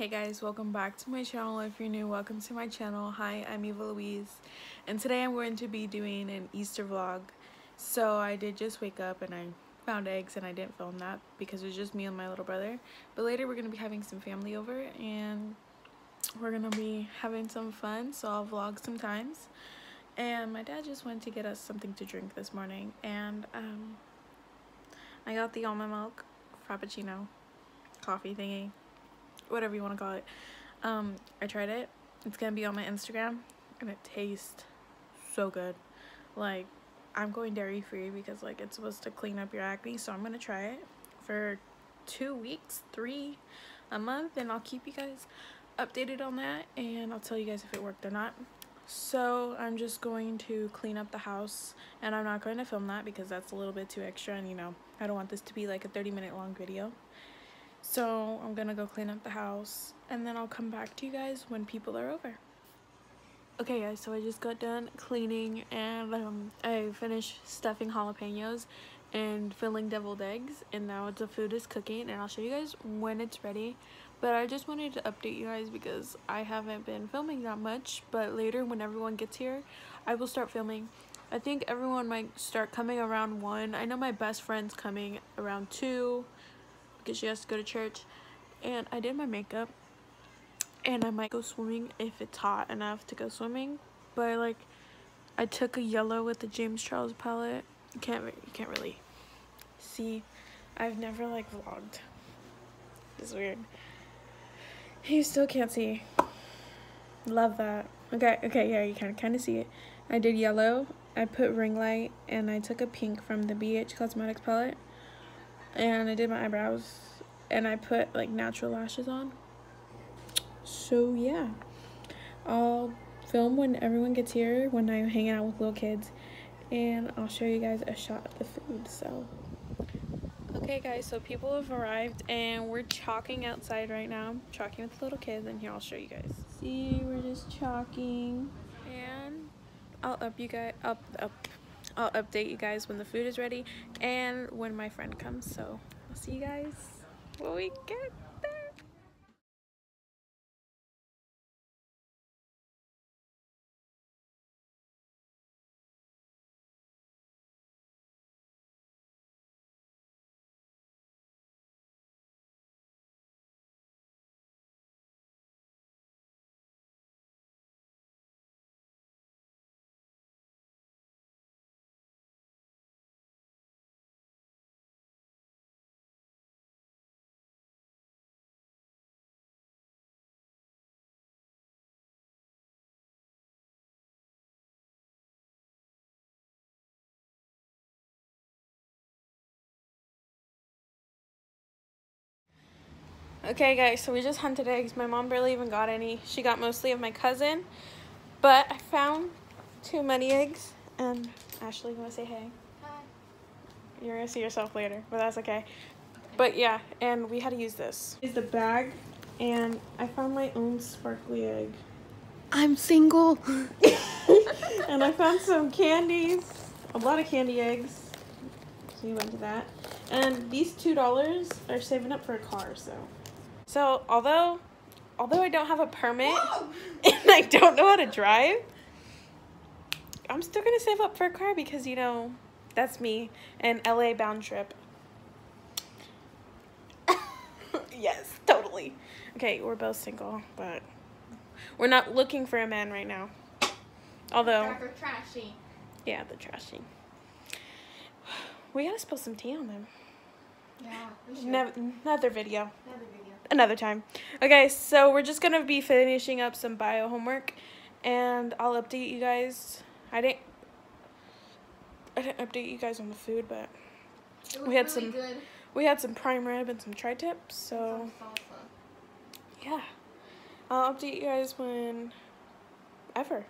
Hey guys, welcome back to my channel. If you're new, welcome to my channel. Hi, I'm Eva Louise, and today I'm going to be doing an Easter vlog. So I did just wake up and I found eggs and I didn't film that because it was just me and my little brother. But later we're going to be having some family over and we're going to be having some fun, so I'll vlog sometimes. And my dad just went to get us something to drink this morning and um, I got the almond milk frappuccino coffee thingy whatever you want to call it. Um, I tried it. It's gonna be on my Instagram, and it tastes so good. Like, I'm going dairy free because like it's supposed to clean up your acne, so I'm gonna try it for two weeks, three, a month, and I'll keep you guys updated on that, and I'll tell you guys if it worked or not. So I'm just going to clean up the house, and I'm not going to film that because that's a little bit too extra, and you know I don't want this to be like a 30 minute long video. So I'm gonna go clean up the house and then I'll come back to you guys when people are over. Okay guys, so I just got done cleaning and um, I finished stuffing jalapenos and filling deviled eggs and now the food is cooking and I'll show you guys when it's ready. But I just wanted to update you guys because I haven't been filming that much but later when everyone gets here I will start filming. I think everyone might start coming around 1. I know my best friend's coming around 2 because she has to go to church. And I did my makeup and I might go swimming if it's hot enough to go swimming. But like I took a yellow with the James Charles palette. You can't you can't really see. I've never like vlogged. It's weird. You still can't see. Love that. Okay okay yeah you can kind of see it. I did yellow. I put ring light and I took a pink from the BH Cosmetics palette and I did my eyebrows and I put like natural lashes on. So yeah, I'll film when everyone gets here when I'm hanging out with little kids and I'll show you guys a shot of the food. So okay guys, so people have arrived and we're chalking outside right now. Chalking with little kids and here I'll show you guys. See, we're just chalking and I'll up you guys up up I'll update you guys when the food is ready and when my friend comes. So I'll see you guys when we get there. Okay guys, so we just hunted eggs. My mom barely even got any. She got mostly of my cousin. But I found too many eggs. And Ashley, you wanna say hey? Hi. You're gonna see yourself later, but that's okay. But yeah, and we had to use this. Is the bag, and I found my own sparkly egg. I'm single. and I found some candies, a lot of candy eggs. So we went to that. And these $2 are saving up for a car, so. So although although I don't have a permit and I don't know how to drive, I'm still gonna save up for a car because you know that's me an LA bound trip. yes, totally. Okay, we're both single, but we're not looking for a man right now. Although. Yeah, the trashy. We gotta spill some tea on them. Yeah, we should. Ne another video. Another video another time. Okay, so we're just gonna be finishing up some bio homework, and I'll update you guys. I didn't, I didn't update you guys on the food, but we had really some, good. we had some prime rib and some tri-tips. So yeah, I'll update you guys when ever.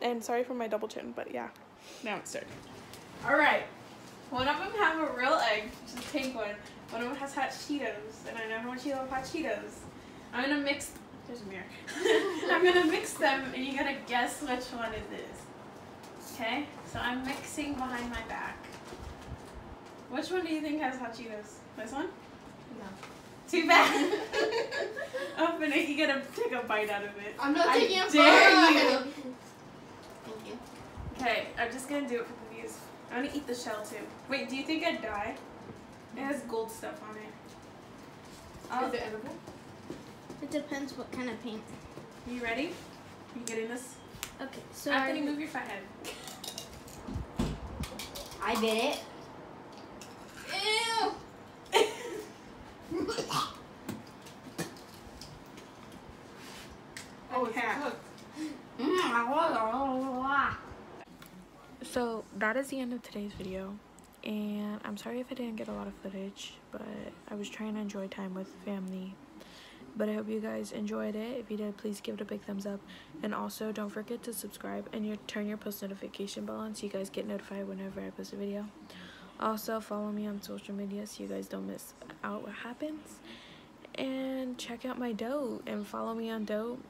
And sorry for my double chin, but yeah, now it's started. All right. One of them have a real egg, which is a pink one. One of them has hot Cheetos, and I know how much you love hot Cheetos. I'm gonna mix. There's a mirror. I'm gonna mix them, and you gotta guess which one it is. Okay? So I'm mixing behind my back. Which one do you think has hot Cheetos? This one? No. Too bad. Open it. You gotta take a bite out of it. I'm not I taking a dare bite. you. Thank you. Okay, I'm just gonna do it for. I'm gonna eat the shell too. Wait, do you think I'd die? It has gold stuff on it. I'll- Is um, it edible? It depends what kind of paint. Are you ready? Are You getting this? Okay, so Anthony, I, move your fat head. I bit it. Ew. Oh, it's Okay. cooked. Mm, So that is the end of today's video. And I'm sorry if I didn't get a lot of footage, but I was trying to enjoy time with family. But I hope you guys enjoyed it. If you did, please give it a big thumbs up. And also, don't forget to subscribe and your, turn your post notification bell on so you guys get notified whenever I post a video. Also, follow me on social media so you guys don't miss out what happens. And check out my Dote and follow me on Dote.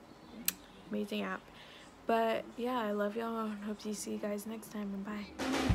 Amazing app. But yeah, I love y'all and hope to see you guys next time and bye.